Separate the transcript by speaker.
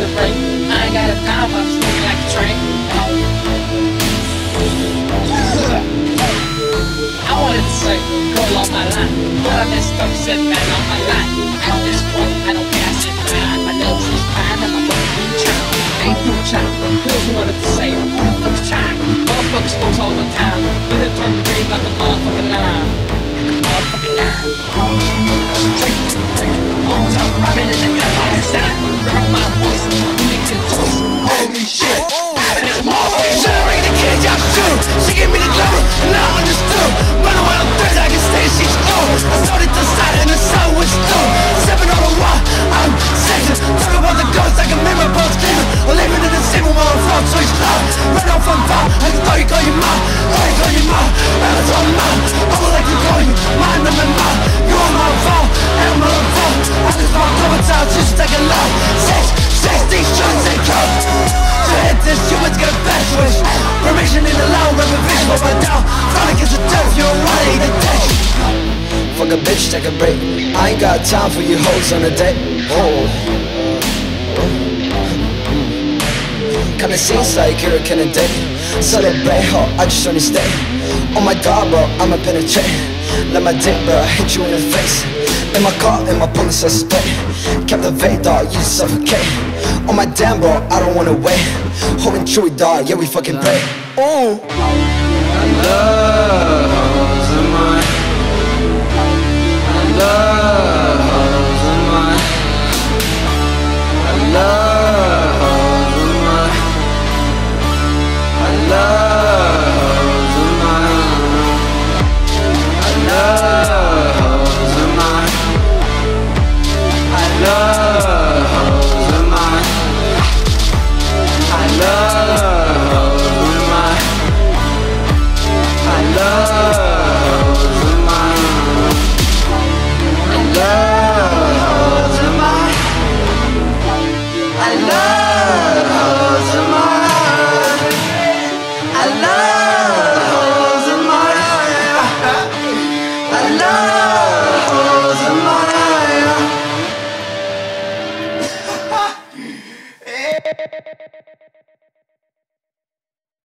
Speaker 1: I got a dime, like a
Speaker 2: train. I wanted to say, on my line, but I said man on my line. At this point, I don't. My fine, and my. Ain't wanted to say. Motherfuckers all the time, but it turned green like a motherfucking nine.
Speaker 3: Motherfucking nine. Bitch, take a break. I ain't got time for you hoes on a date. Oh. Kinda seems like you're a candidate. Celebrate, ho, I just wanna stay. Oh my god, bro, I'ma penetrate. Let my dick, bro, hit you in the face. In my car, in my police suspect. Captivate, dog, you suffocate. Oh my damn, bro, I don't wanna wait. Holding true, dog, yeah, we fucking pray. Oh.
Speaker 2: I love